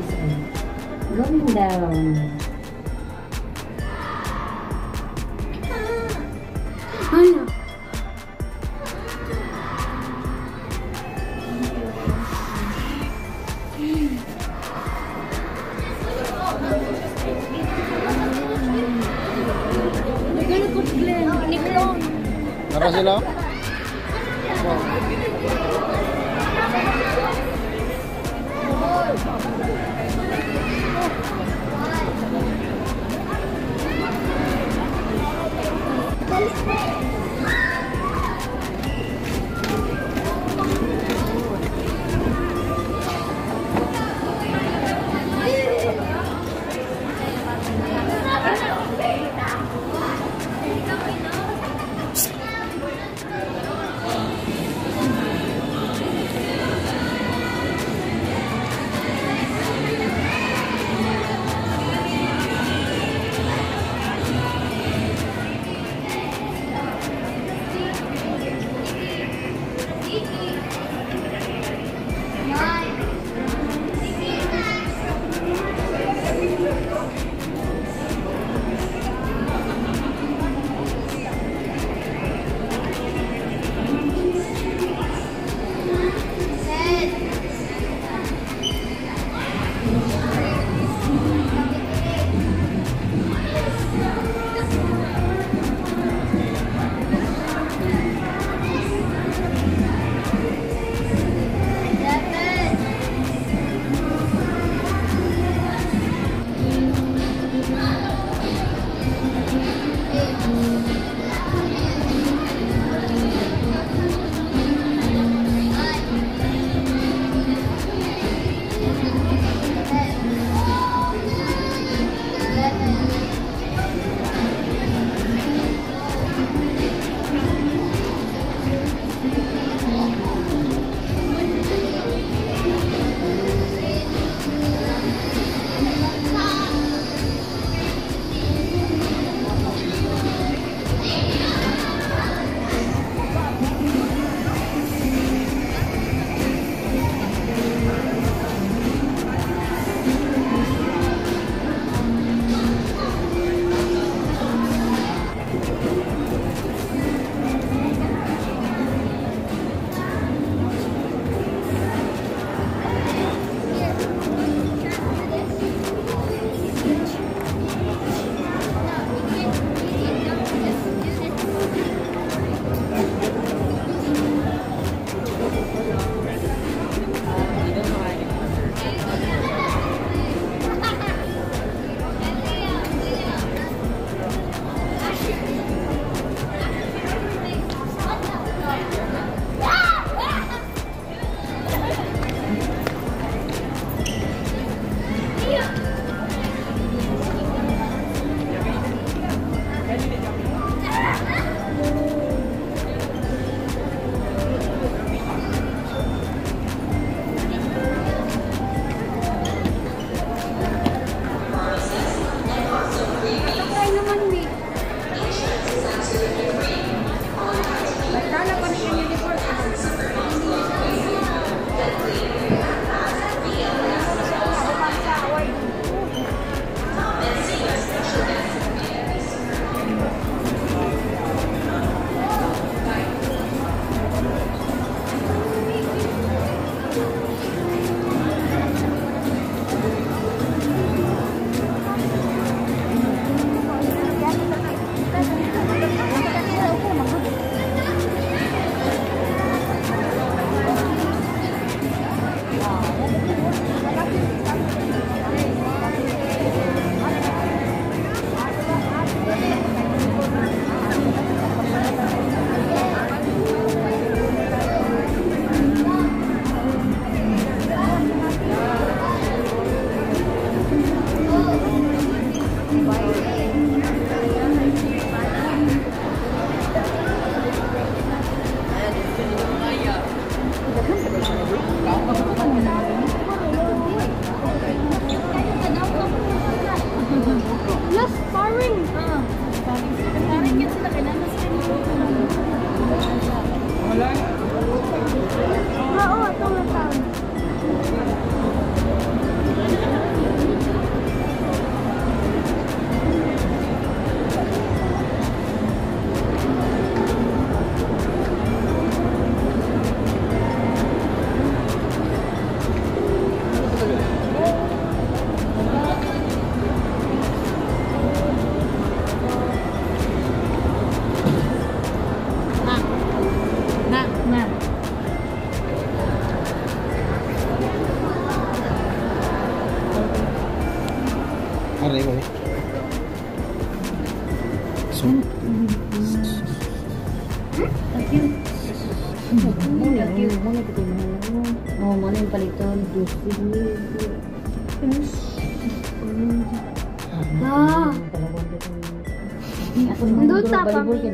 going down.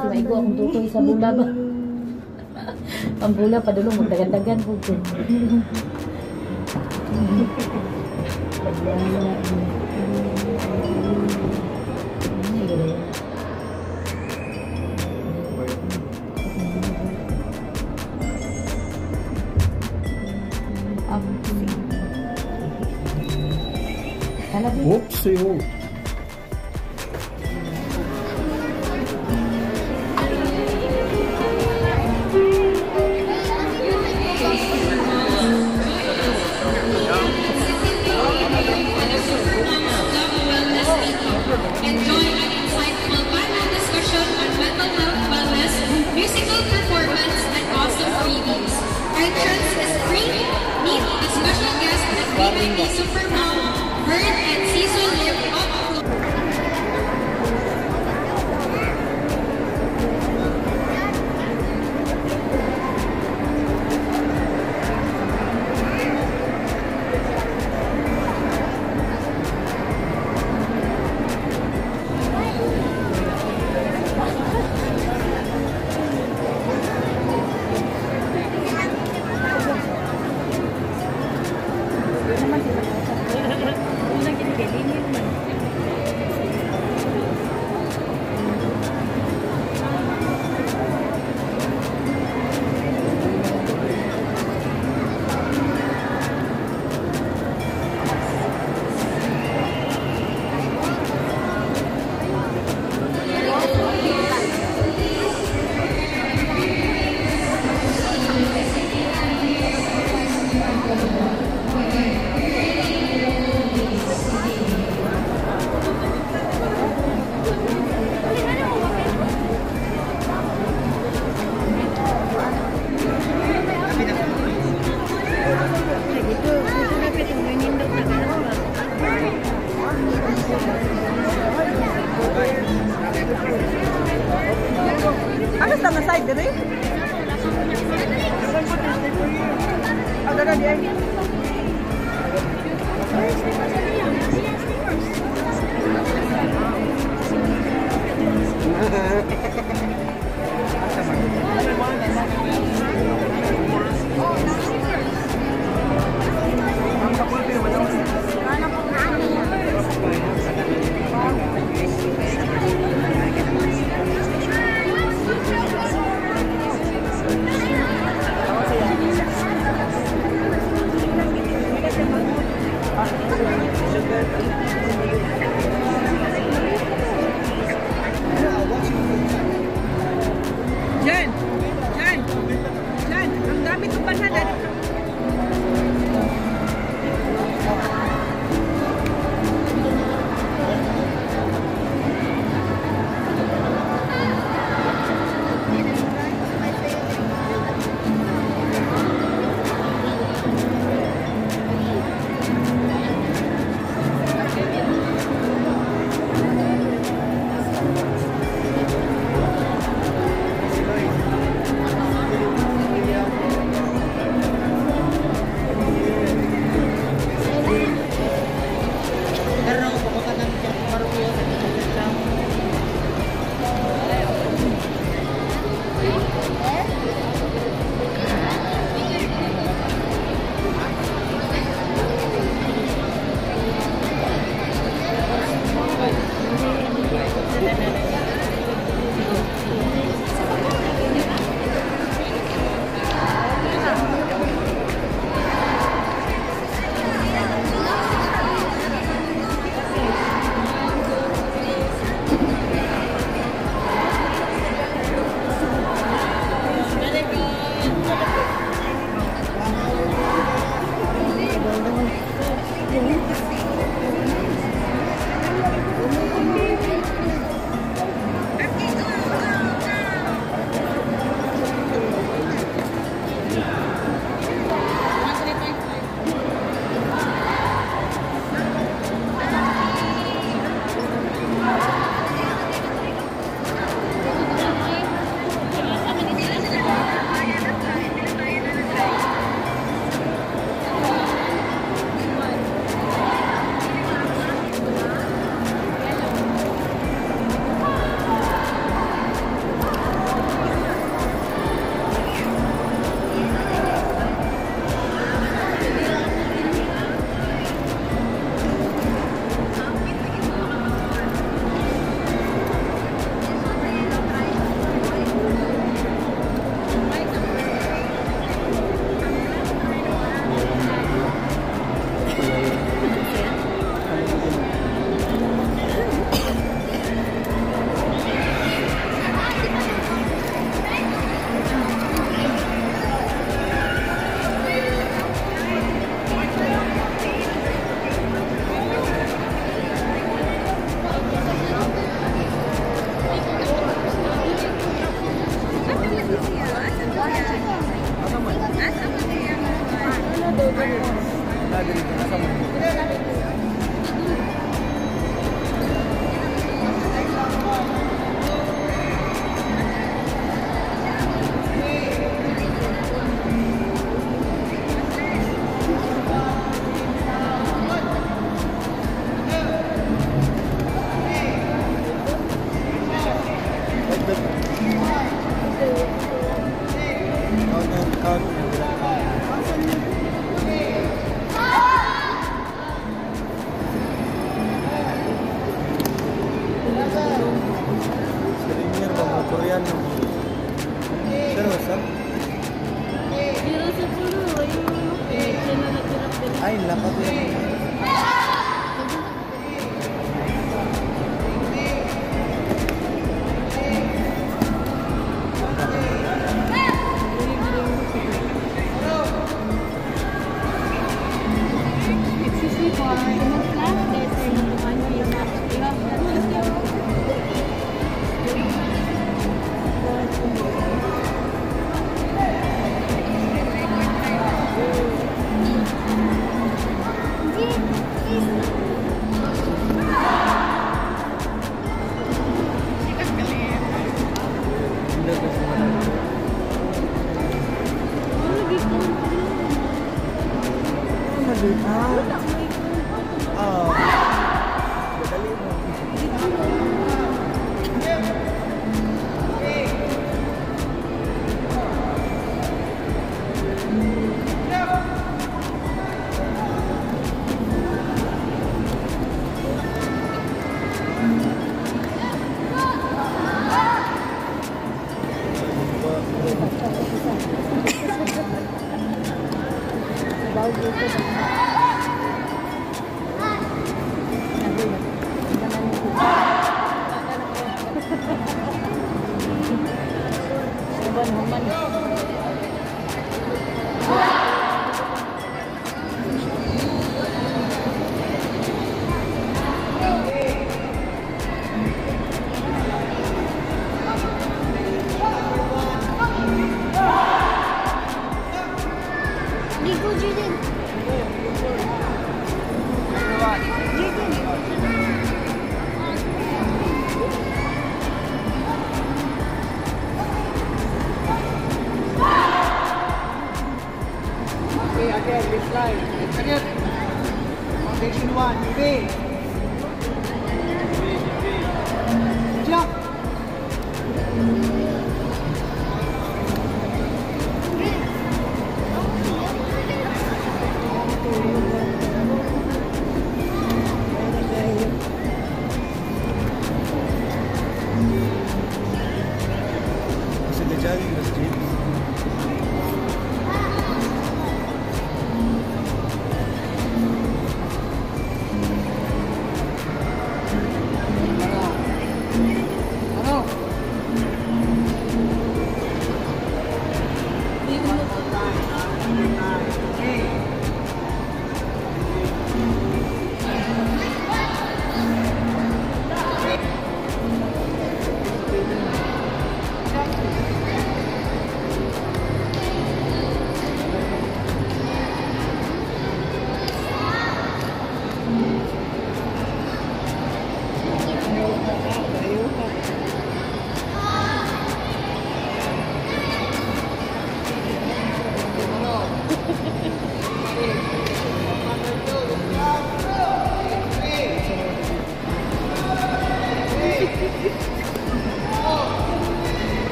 kasi maigo akong tutoy sa bula ba ang bula pa dulo magdagan-dagan po ko Oopsie, oopsie.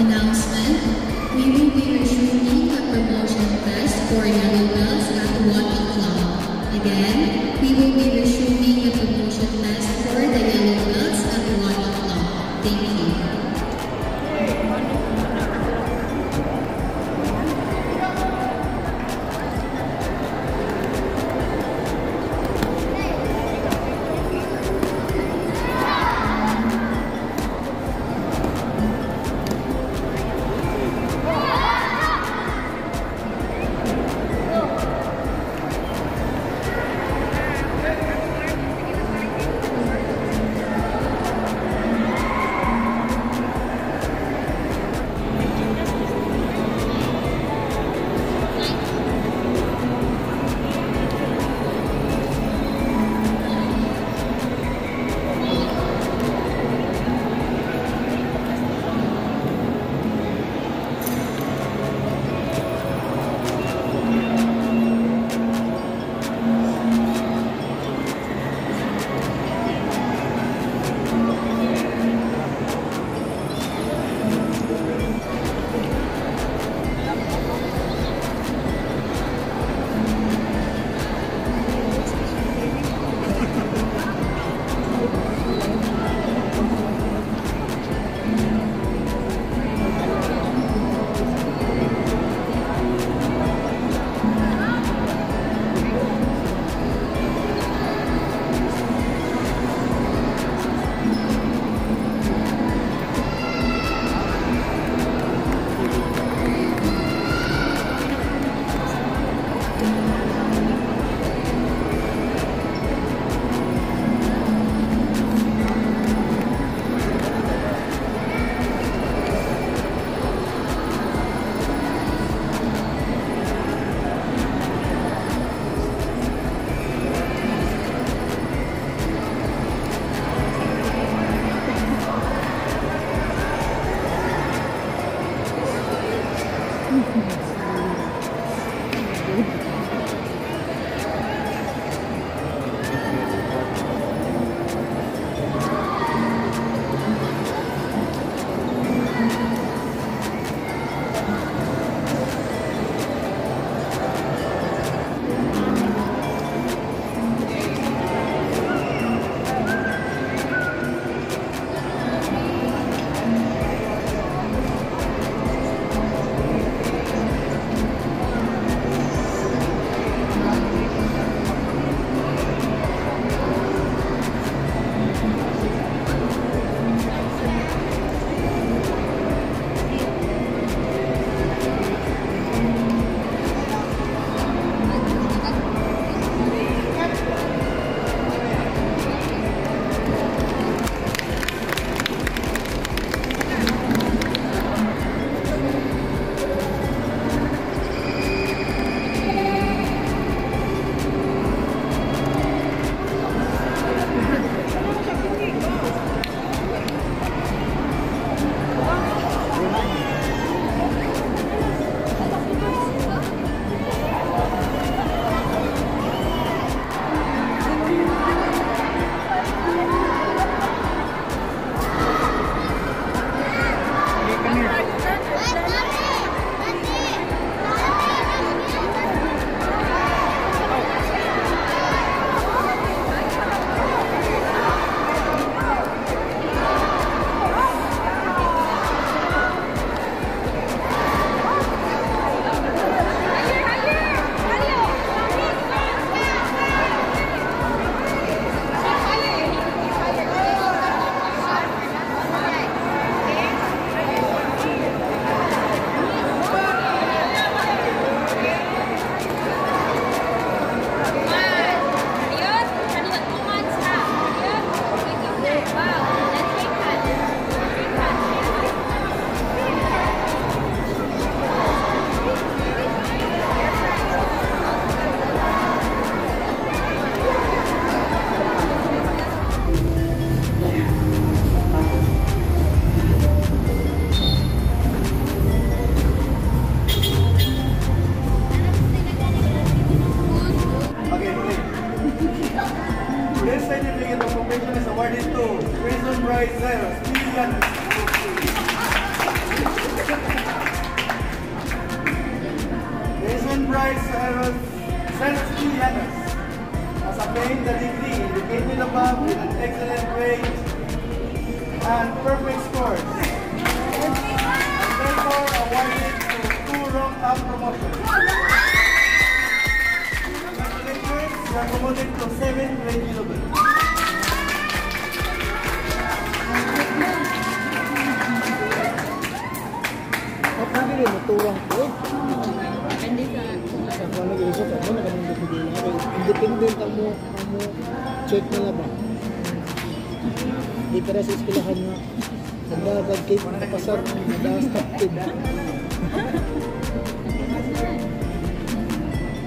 Announcement. We will be resuming the promotion test for yellow belts at 1 o'clock. Again, we will be resuming has the degree indicated above with an excellent grade and perfect scores. And therefore awarded to two rank-up promotions. Congratulations, you are promoted to 7th grade level. At namin rin, naturang ko. Sa kung ano yung isa, na hindi na. Independent ang mo, ang mo check na lang ba? Di para sa eskwelahan nga. Nagdagag kay pasar, nagdastapid.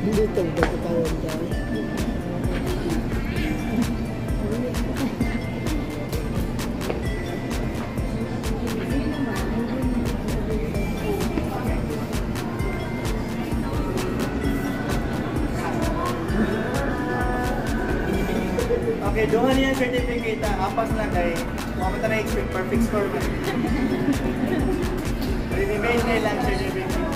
Hindi ito, pagkatawag tayo. Niya certificate ah, apas lang kay mga na expect perfect score man. Remain lang certificate.